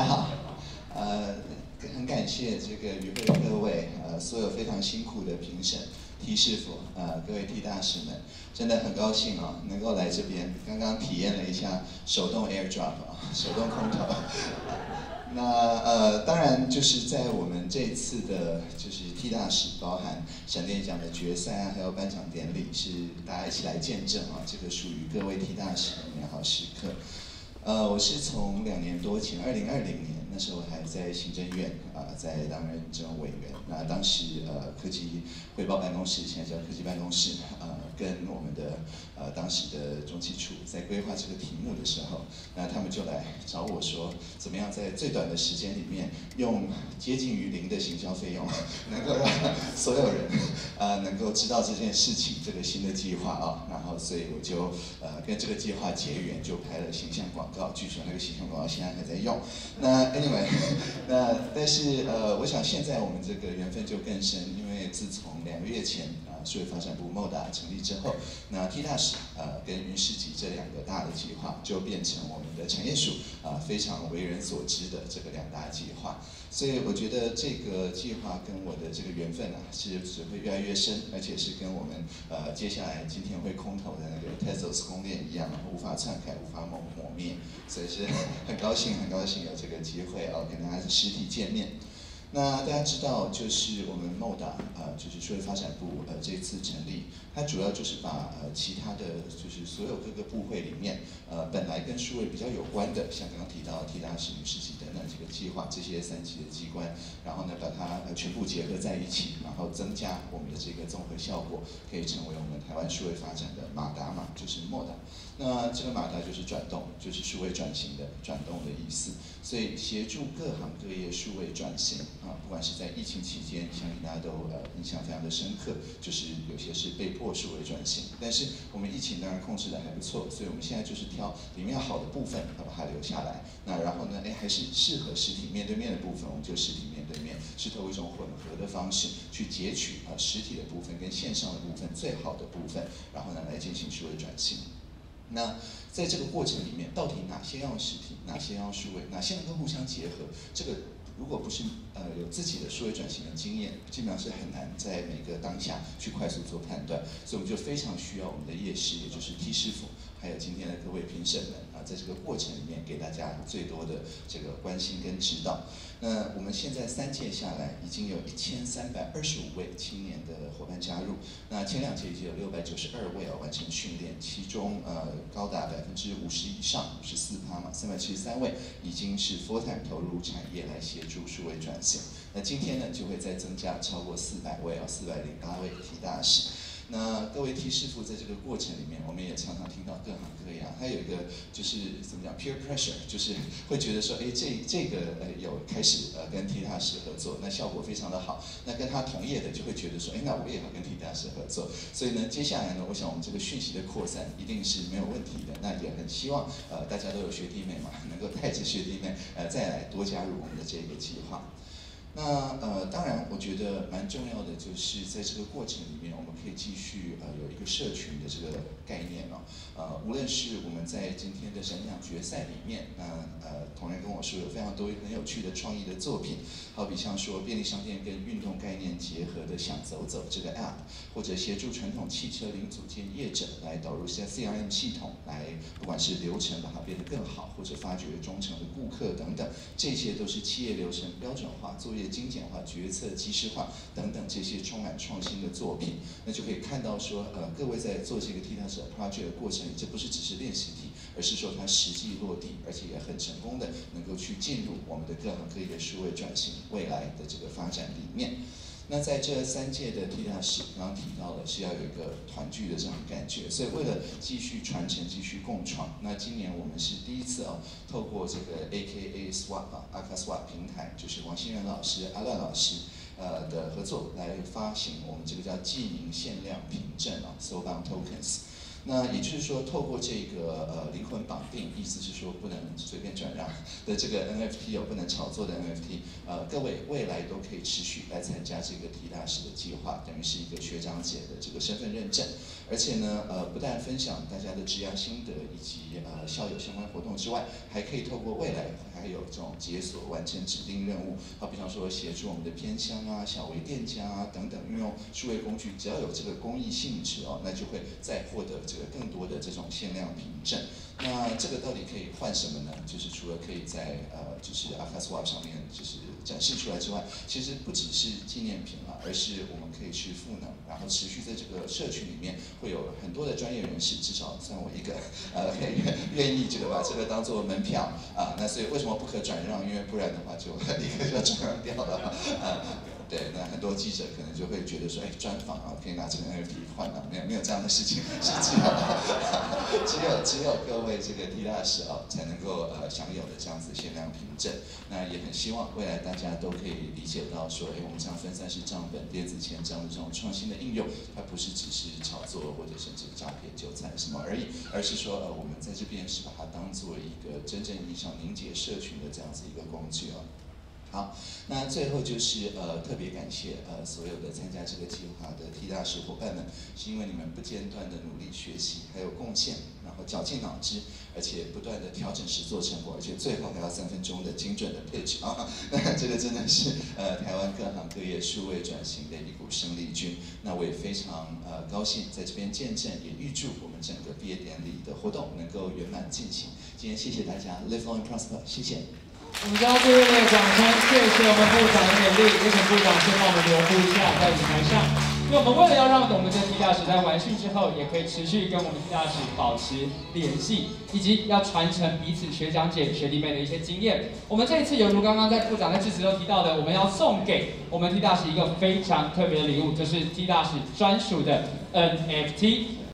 家好，呃，很感谢这个与会的各位，呃，所有非常辛苦的评审 T 师傅，呃，各位 T 大使们，真的很高兴啊，能够来这边。刚刚体验了一下手动 AirDrop 啊，手动空投。那呃，当然就是在我们这次的，就是 T 大使，包含闪电奖的决赛啊，还有颁奖典礼，是大家一起来见证啊，这个属于各位 T 大使的美好时刻。呃，我是从两年多前，二零二零年那时候还在行政院啊，在担任这种委员。那当时呃，科技汇报办公室，现在叫科技办公室，呃，跟我们的呃当时的中企处在规划这个题目的时候，那他们就来找我说，怎么样在最短的时间里面，用接近于零的行销费用，能够让所有人呃能够知道这件事情，这个新的计划啊。然后所以我就呃跟这个计划结缘，就拍了形象广。告，据说那个形象广告现在还在用。那 anyway，那但是呃，我想现在我们这个缘分就更深，因为自从两个月前，数位发展部 MODA 成立之后，那 T 大使呃跟云世纪这两个大的计划，就变成我们的产业署啊非常为人所知的这个两大计划。所以我觉得这个计划跟我的这个缘分啊，是只会越来越深，而且是跟我们呃接下来今天会空投的那个 Tezos 宫殿一样，无法篡改，无法抹抹灭。所以是很高兴，很高兴有这个机会哦，跟大家实体见面。那大家知道，就是我们 MODA 呃，就是社会发展部呃这次成立，它主要就是把呃其他的就是所有各个部会里面呃本来跟数位比较有关的，像刚刚提到 T 大使、女士级等等几个计划，这些三级的机关，然后呢把它呃全部结合在一起，然后增加我们的这个综合效果，可以成为我们台湾数位发展的马达嘛，就是 MODA。那这个马达就是转动，就是数位转型的转动的意思，所以协助各行各业数位转型。啊，不管是在疫情期间，相信大家都呃印象非常的深刻，就是有些是被迫数位转型，但是我们疫情当然控制的还不错，所以我们现在就是挑里面好的部分，要把它留下来。那然后呢，哎，还是适合实体面对面的部分，我们就实体面对面，是透过一种混合的方式去截取啊实体的部分跟线上的部分最好的部分，然后呢来进行数位转型。那在这个过程里面，到底哪些要实体，哪些要数位，哪些能够互相结合？这个如果不是呃有自己的数位转型的经验，基本上是很难在每个当下去快速做判断。所以我们就非常需要我们的业师，也就是 T 师傅。还有今天的各位评审们啊，在这个过程里面给大家最多的这个关心跟指导。那我们现在三届下来，已经有一千三百二十五位青年的伙伴加入。那前两届已经有六百九十二位啊完成训练，其中呃高达百分之五十以上，五十四趴嘛，三百七十三位已经是 full time 投入产业来协助数位转型。那今天呢，就会再增加超过四百位啊，四百零八位提大使。那各位 T 师傅在这个过程里面，我们也常常听到各行各业，他有一个就是怎么讲 peer pressure，就是会觉得说，哎，这这个呃有开始呃跟 T 大师合作，那效果非常的好。那跟他同业的就会觉得说，哎，那我也要跟 T 大师合作。所以呢，接下来呢，我想我们这个讯息的扩散一定是没有问题的。那也很希望呃大家都有学弟妹嘛，能够带着学弟妹呃再来多加入我们的这个计划。那呃，当然，我觉得蛮重要的，就是在这个过程里面，我们可以继续呃有一个社群的这个概念哦。呃，无论是我们在今天的闪亮决赛里面，那呃，同仁跟我说有非常多很有趣的创意的作品，好比像说便利商店跟运动概念结合的想走走这个 App，或者协助传统汽车零组件业者来导入些 CRM 系统，来不管是流程把它变得更好，或者发掘忠诚的顾客等等，这些都是企业流程标准化作业。精简化、决策及时化等等这些充满创新的作品，那就可以看到说，呃，各位在做这个 T 大使 project 的过程，这不是只是练习题，而是说它实际落地，而且也很成功的能够去进入我们的各行各业数位转型未来的这个发展里面。那在这三届的 T 大使，刚刚提到了是要有一个团聚的这种感觉，所以为了继续传承、继续共创，那今年我们是第一次哦，透过这个 AKA Swap 啊，Aka Swap 平台，就是王新元老师、阿乱老师呃的合作来发行我们这个叫记名限量凭证啊，Soulbound Tokens。那也就是说，透过这个呃灵魂绑定，意思是说不能随便转让的这个 NFT 有不能炒作的 NFT，呃，各位未来都可以持续来参加这个提大师的计划，等于是一个学长姐的这个身份认证。而且呢，呃，不但分享大家的职涯心得以及呃校友相关活动之外，还可以透过未来还有这种解锁完成指定任务，好，比方说协助我们的偏乡啊、小微店家啊等等，运用数位工具，只要有这个公益性质哦，那就会再获得这个更多的这种限量凭证。那这个到到底可以换什么呢？就是除了可以在呃，就是 a k a s w a p 上面就是展示出来之外，其实不只是纪念品啊，而是我们可以去赋能，然后持续在这个社群里面会有很多的专业人士，至少算我一个，呃，愿愿意这个把这个当做门票啊。那所以为什么不可转让？因为不然的话就 立刻就转让掉了啊。对，那很多记者可能就会觉得说，哎，专访啊，可以拿这个 NFT 换啊，没有没有这样的事情，是只有 只有只有各位这个 T 大使啊，才能够呃享有的这样子限量凭证。那也很希望未来大家都可以理解到说，哎，我们像分散式账本、电子签章的这种创新的应用，它不是只是炒作或者甚至诈骗、韭菜什么而已，而是说呃，我们在这边是把它当做一个真正意义上凝结社群的这样子一个工具啊。好，那最后就是呃特别感谢呃所有的参加这个计划的 T 大使伙伴们，是因为你们不间断的努力学习，还有贡献，然后绞尽脑汁，而且不断的调整实做成果，而且最后还要三分钟的精准的 pitch 啊，那这个真的是呃台湾各行各业数位转型的一股生力军。那我也非常呃高兴在这边见证，也预祝我们整个毕业典礼的活动能够圆满进行。今天谢谢大家，Live long and prosper，谢谢。我们将最热烈的掌声，谢谢我们部长的勉励，也请部长先帮我们留步一下在舞台上。因为我们为了要让我们的 T 大使在完训之后，也可以持续跟我们 T 大使保持联系，以及要传承彼此学长姐、学弟妹的一些经验。我们这一次犹如刚刚在部长在致辞都提到的，我们要送给我们 T 大使一个非常特别的礼物，就是 T 大使专属的 NFT。